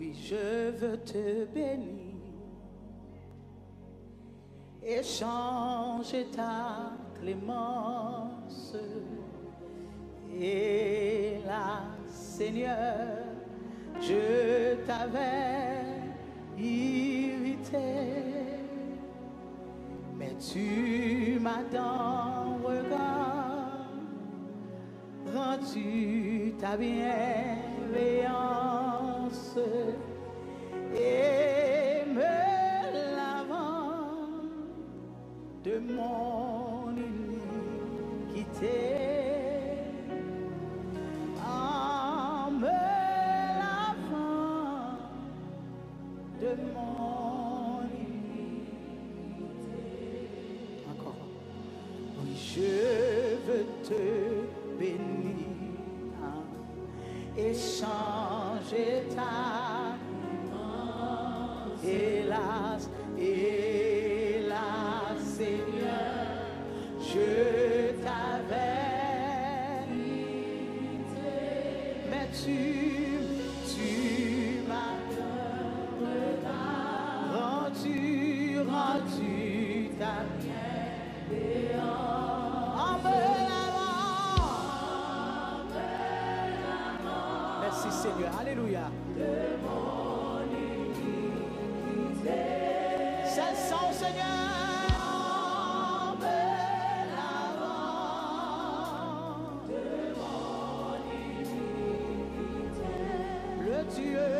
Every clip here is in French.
Oui, je veux te bénir et ta clémence. Et là, Seigneur, je t'avais irrité, mais tu m'as dans regard rendu ta bienveillance? et me lavant de mon iniquité. En me lavant de mon iniquité. Encore. Oui, je veux te bénir et chanter jeta. Hélas, hélas, Seigneur, je t'avais. Mais tu Seigneur. Alléluia. C'est son Seigneur. Dieu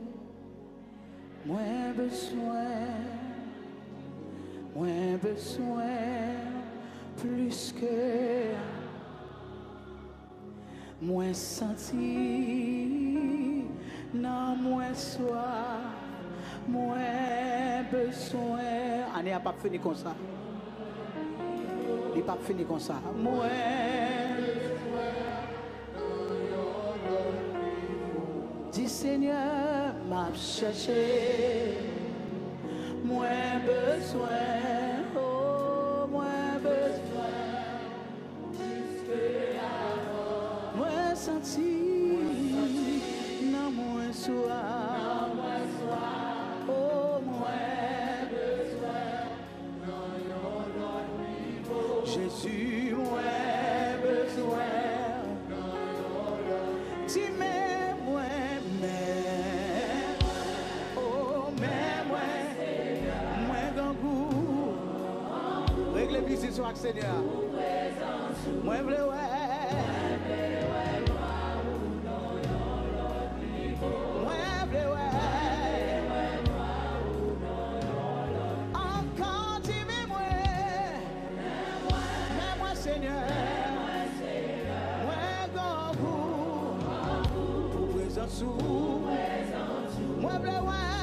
Mwen beswen, mwen beswen, plus ke Mwen santi, nan mwen swa, mwen beswen Ane a pap fini kon sa. Li pap fini kon sa. Mwen beswen, nan yon nan li fwo Di seigneur m'a cherché. Moins besoin, oh, moins besoin, moins senti, non moins soif, oh, moins besoin, Jésus, Sisou ak sènyè a. Mwen vle wè. Mwen vle wè. Ankan ti mi mwen. Mwen mwen sènyè. Mwen gòvou. Mwen vle wè.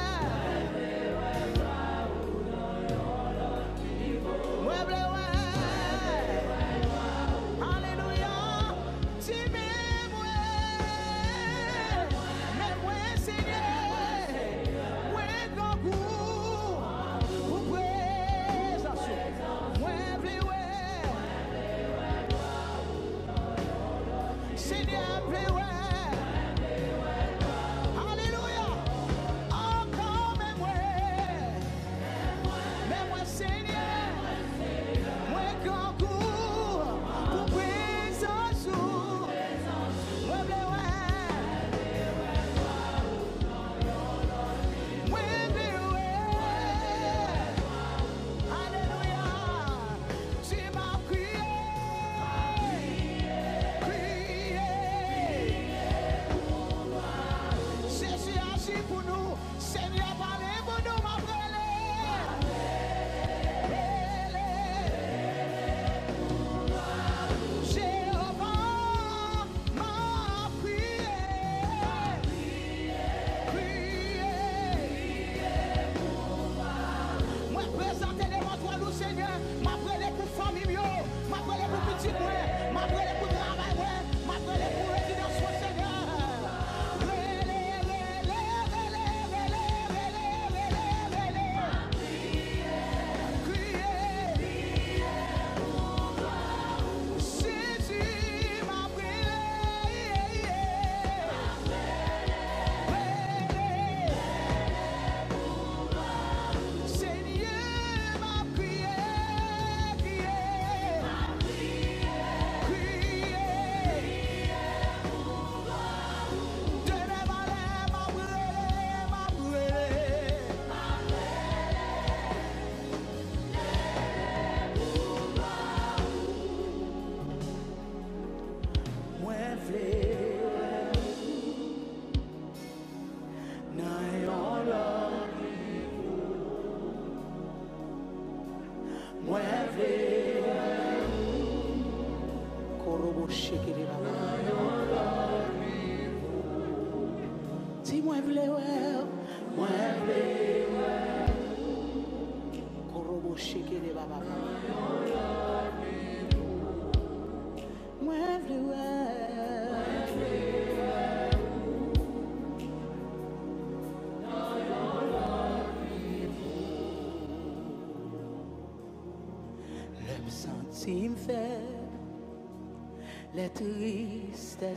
si pou nou, Seigneur, parlez-nous.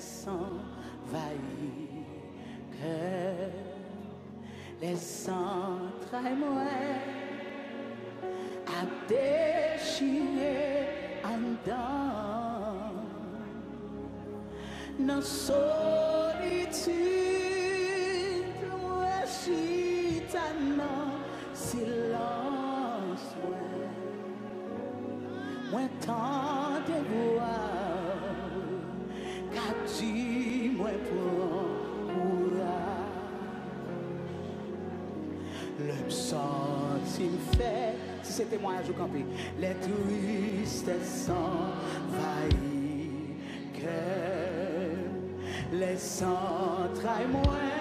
s'envahir que les entrailles moi à déchirer en dedans nos solitudes moi chitanant silence moi moi tant de voix Le psaume fait Si c'est témoignage au campé Les touristes s'envahissent. Les entrailles moins.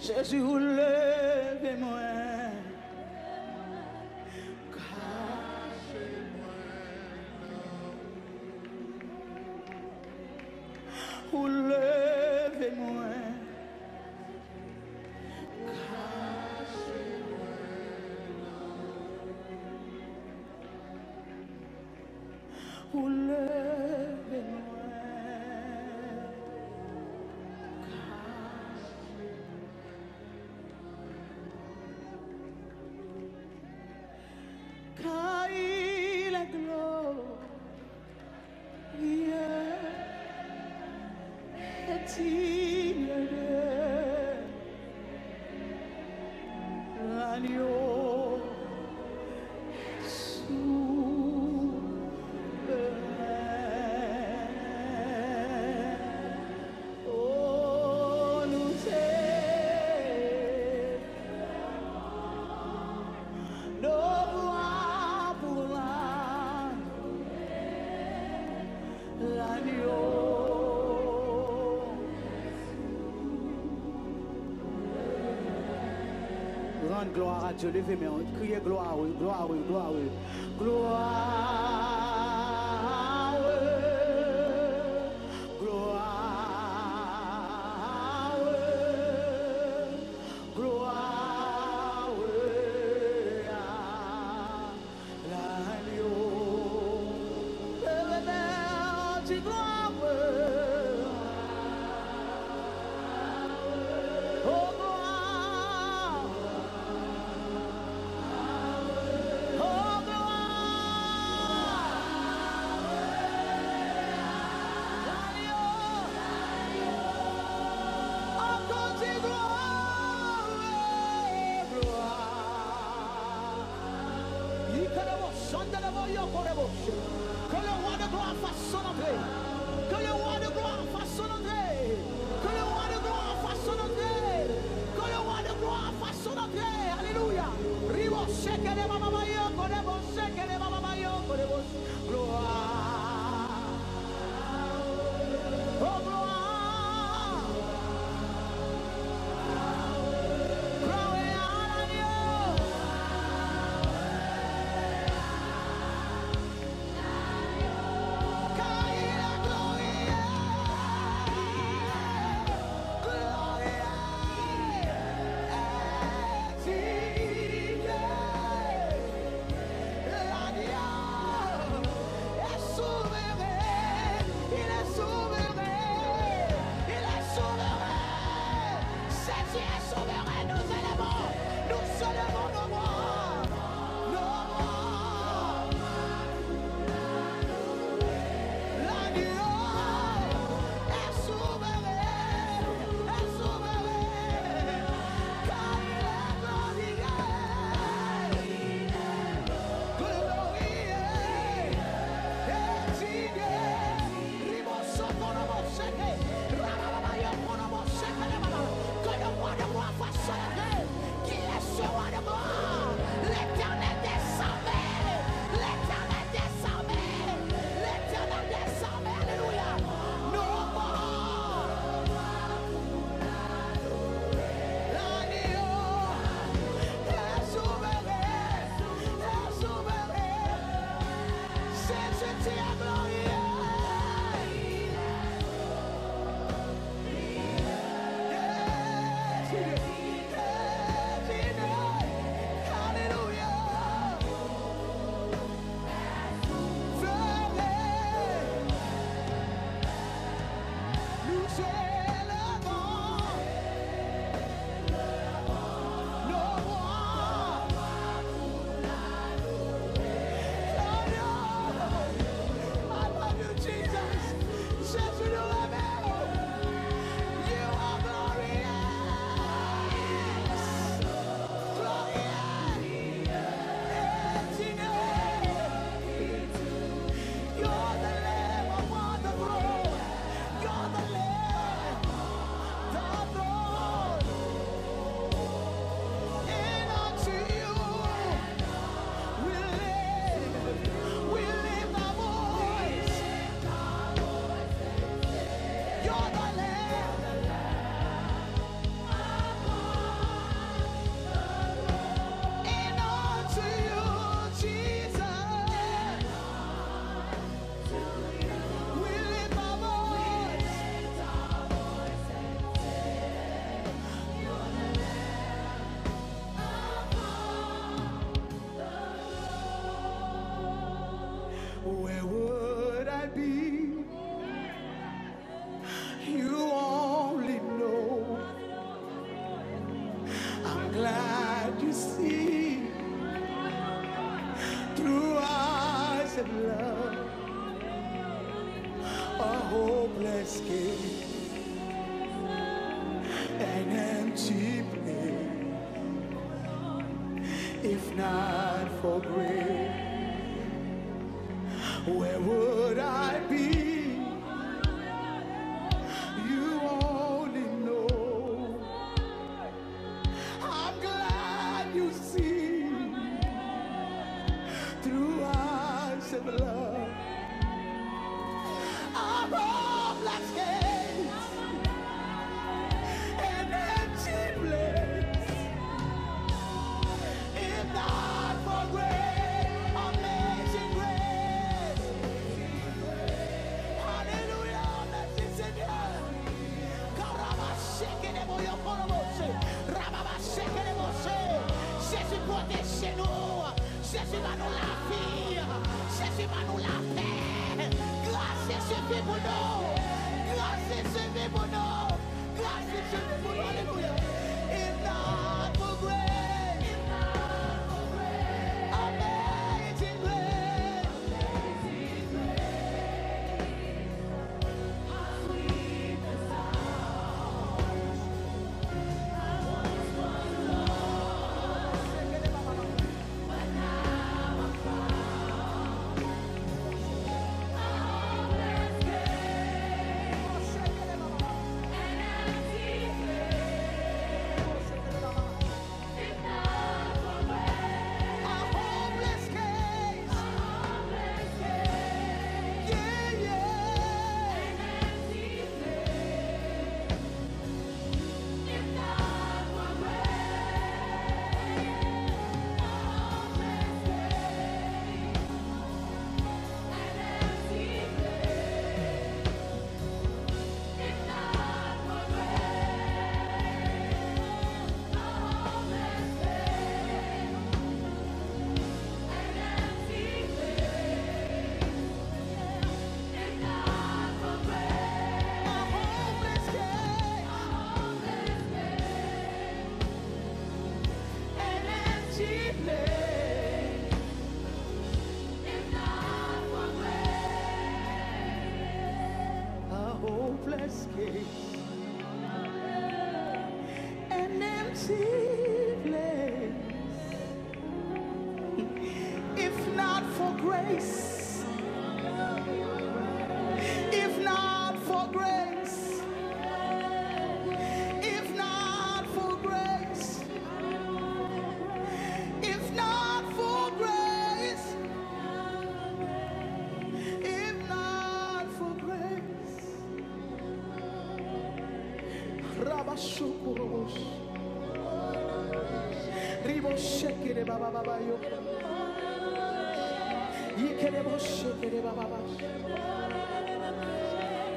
Jésus, levez-moi. gloire à Dieu. Levez-moi, criez gloire, gloire, gloire, gloire. Hallelujah.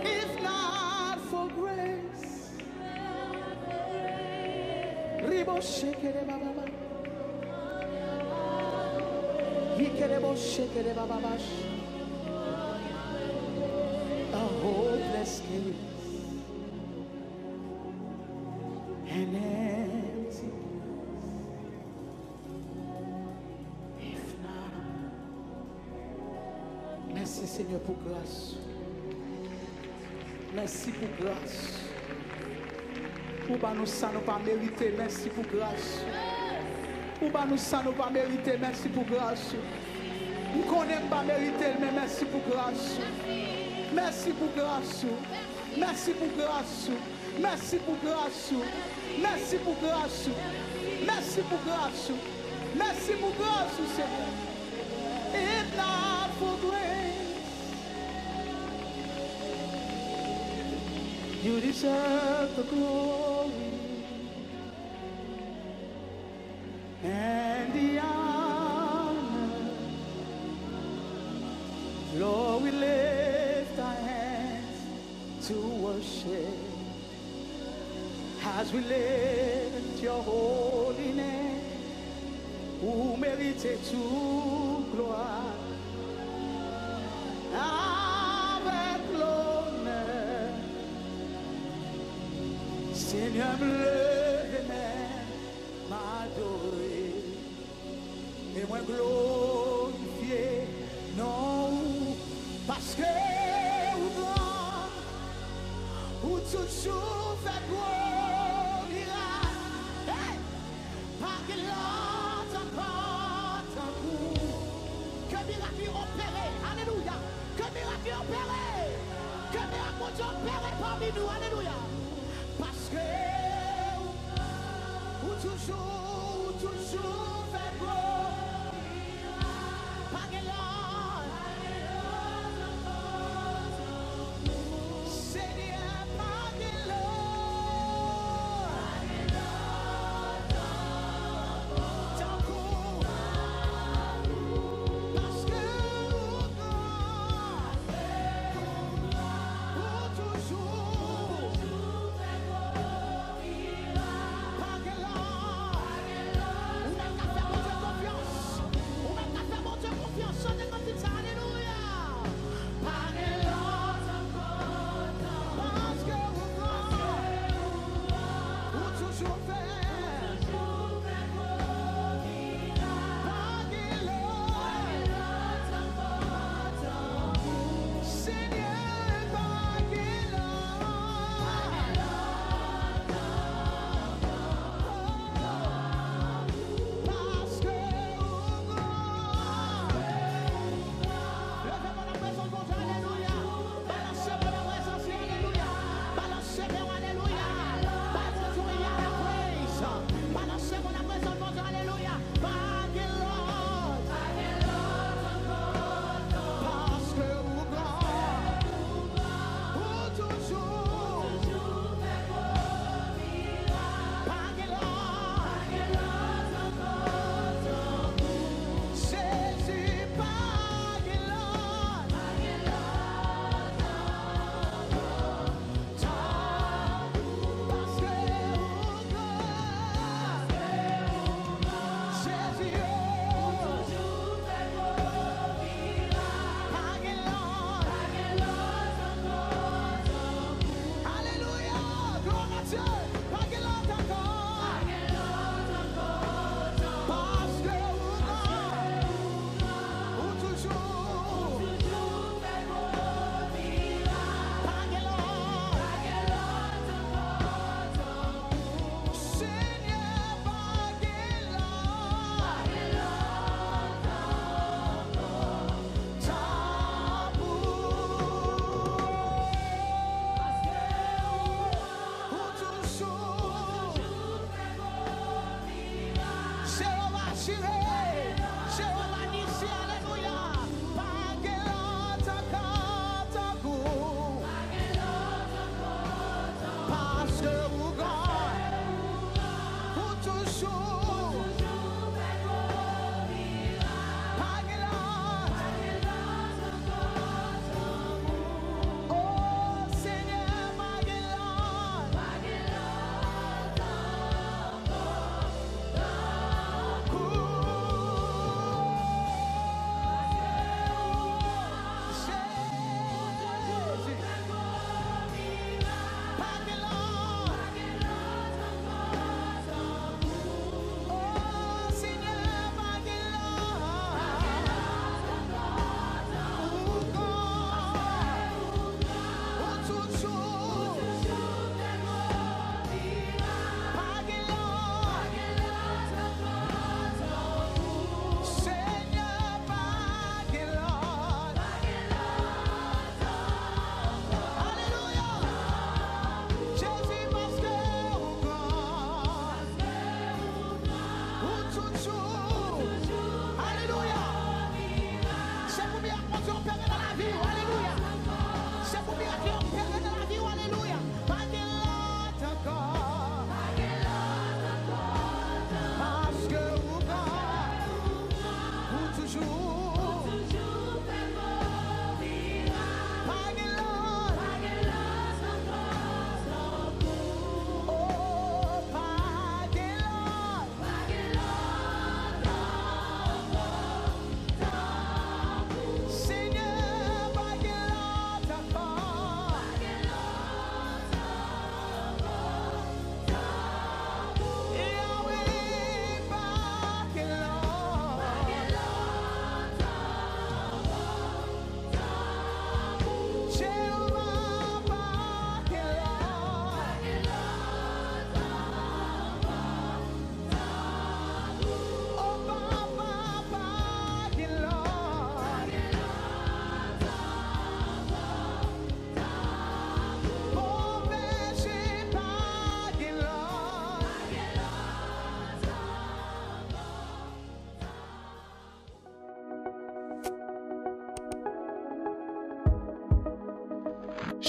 If not for grace, Ribo Shekere Baba. Hikerebo Shekere A hopeless case. por graça. Merci pour grâce. Ou ba nou sa nou pa merite, mersi pou grase. Ou ba nou sa nou pa merite, mersi pou grase. Ou konen pa merite, men mersi pou grase. Mersi pou grase. Mersi pou grase. Mersi pou grase. Mersi pou grase. Mersi pou grase. You deserve the glory and the honor. Lord, we lift our hands to worship as we lift your holy name. Vous méritez toute gloire Seigneur, me m'adorer et moi glorifier, non, parce que vous grand, ou toujours fait hey, par que l'autre un coup, que miracle opéré, alléluia, que miracle opéré, que miracle opéré parmi nous, alléluia, toujours, toujours fait beau. Par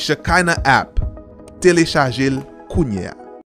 Shekinah app. Telechaje l kounye a.